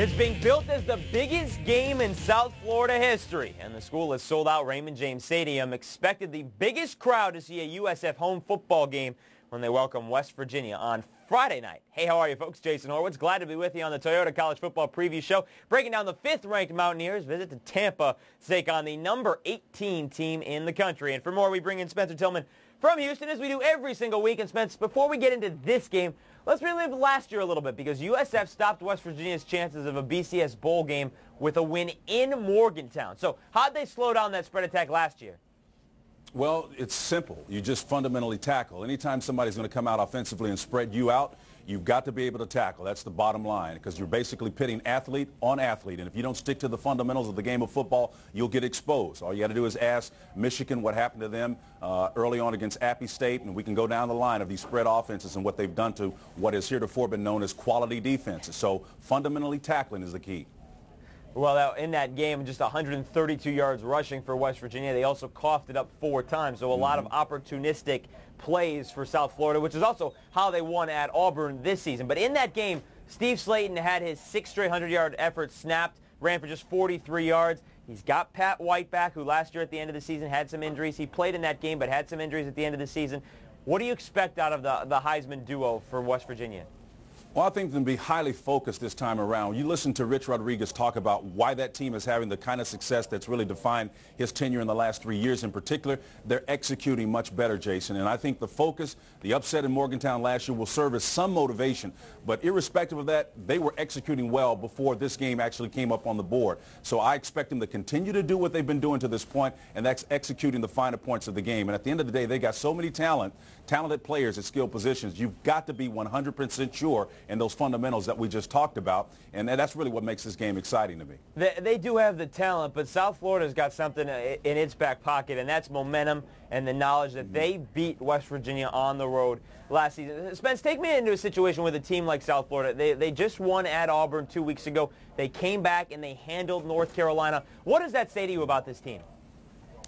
It's being built as the biggest game in South Florida history, and the school has sold out Raymond James Stadium, expected the biggest crowd to see a USF home football game when they welcome West Virginia on Friday night. Hey, how are you folks? Jason Horowitz, glad to be with you on the Toyota College Football Preview Show. Breaking down the fifth-ranked Mountaineers, visit to Tampa take on the number 18 team in the country. And for more, we bring in Spencer Tillman from Houston, as we do every single week. And Spence, before we get into this game, let's relive last year a little bit because USF stopped West Virginia's chances of a BCS bowl game with a win in Morgantown. So how'd they slow down that spread attack last year? Well, it's simple. You just fundamentally tackle. Anytime somebody's going to come out offensively and spread you out, you've got to be able to tackle. That's the bottom line because you're basically pitting athlete on athlete. And if you don't stick to the fundamentals of the game of football, you'll get exposed. All you got to do is ask Michigan what happened to them uh, early on against Appy State, and we can go down the line of these spread offenses and what they've done to what has heretofore been known as quality defenses. So fundamentally tackling is the key. Well, in that game, just 132 yards rushing for West Virginia. They also coughed it up four times, so a mm-hmm. lot of mm-hmm. opportunistic plays for South Florida, which is also how they won at Auburn this season. But in that game, Steve Slaton had his six straight 100-yard effort snapped, ran for just 43 yards. He's got Pat White back, who last year at the end of the season had some injuries. He played in that game, but had some injuries at the end of the season. What do you expect out of the, the Heisman duo for West Virginia? Well, I think they'll be highly focused this time around. You listen to Rich Rodriguez talk about why that team is having the kind of success that's really defined his tenure in the last three years in particular. They're executing much better, Jason. And I think the focus, the upset in Morgantown last year will serve as some motivation. But irrespective of that, they were executing well before this game actually came up on the board. So I expect them to continue to do what they've been doing to this point, and that's executing the finer points of the game. And at the end of the day, they got so many talent, talented players at skilled positions. You've got to be 100% sure and those fundamentals that we just talked about. And that's really what makes this game exciting to me. They, they do have the talent, but South Florida's got something uh, in its back pocket, and that's momentum and the knowledge that mm-hmm. they beat West Virginia on the road last season. Uh, Spence, take me into a situation with a team like South Florida. They, they just won at Auburn two weeks ago. They came back and they handled North Carolina. What does that say to you about this team?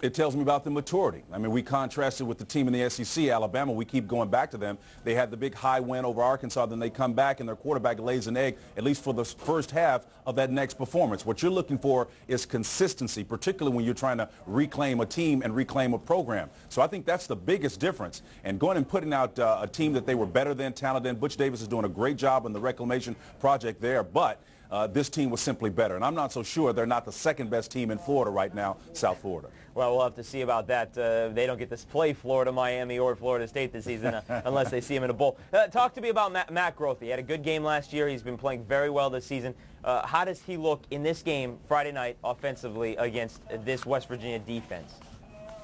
It tells me about the maturity. I mean, we contrasted with the team in the SEC, Alabama. We keep going back to them. They had the big high win over Arkansas. Then they come back and their quarterback lays an egg, at least for the first half of that next performance. What you're looking for is consistency, particularly when you're trying to reclaim a team and reclaim a program. So I think that's the biggest difference. And going and putting out uh, a team that they were better than, talented than. Butch Davis is doing a great job in the reclamation project there. But uh, this team was simply better. And I'm not so sure they're not the second best team in Florida right now, South Florida. Well, we'll have to see about that. Uh, they don't get to play Florida, Miami, or Florida State this season uh, unless they see him in a bowl. Uh, talk to me about Matt, Matt Grothe. He had a good game last year. He's been playing very well this season. Uh, how does he look in this game Friday night offensively against this West Virginia defense?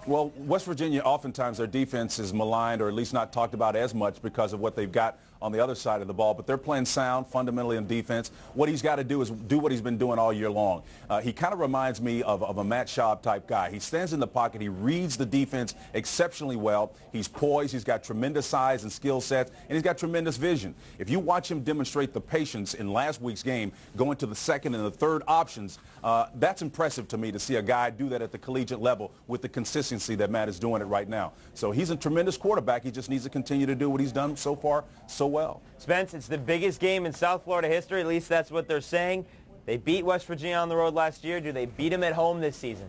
Well, West Virginia, oftentimes their defense is maligned or at least not talked about as much because of what they've got on the other side of the ball. But they're playing sound, fundamentally in defense. What he's got to do is do what he's been doing all year long. Uh, he kind of reminds me of, of a Matt Schaub type guy. He stands in the pocket. He reads the defense exceptionally well. He's poised. He's got tremendous size and skill sets, and he's got tremendous vision. If you watch him demonstrate the patience in last week's game, going to the second and the third options, uh, that's impressive to me to see a guy do that at the collegiate level with the consistency that Matt is doing it right now. So he's a tremendous quarterback. He just needs to continue to do what he's done so far so well. Spence, it's the biggest game in South Florida history. At least that's what they're saying. They beat West Virginia on the road last year. Do they beat them at home this season?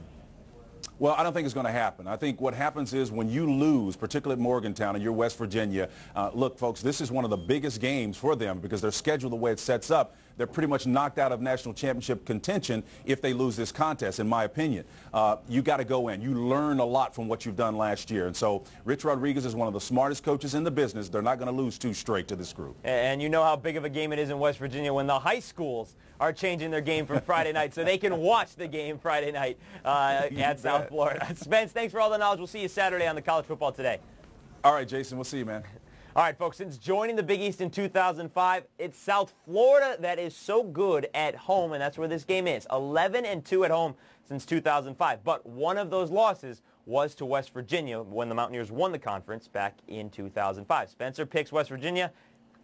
Well, I don't think it's going to happen. I think what happens is when you lose, particularly at Morgantown and you're West Virginia, uh, look, folks, this is one of the biggest games for them because their schedule, the way it sets up, they're pretty much knocked out of national championship contention if they lose this contest, in my opinion. Uh, you got to go in. You learn a lot from what you've done last year. And so Rich Rodriguez is one of the smartest coaches in the business. They're not going to lose two straight to this group. And you know how big of a game it is in West Virginia when the high schools are changing their game from Friday night so they can watch the game Friday night uh, at South Florida. Spence, thanks for all the knowledge. We'll see you Saturday on the College Football Today. All right, Jason. We'll see you, man. All right, folks, since joining the Big East in 2005, it's South Florida that is so good at home, and that's where this game is. 11 and 2 at home since 2005. But one of those losses was to West Virginia when the Mountaineers won the conference back in 2005. Spencer picks West Virginia.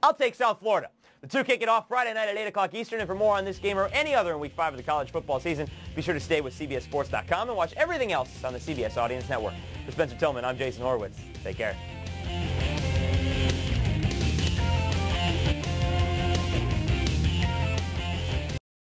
I'll take South Florida. The two kick it off Friday night at 8 o'clock Eastern. And for more on this game or any other in Week 5 of the college football season, be sure to stay with CBSSports.com and watch everything else on the CBS Audience Network. For Spencer Tillman, I'm Jason Horowitz. Take care.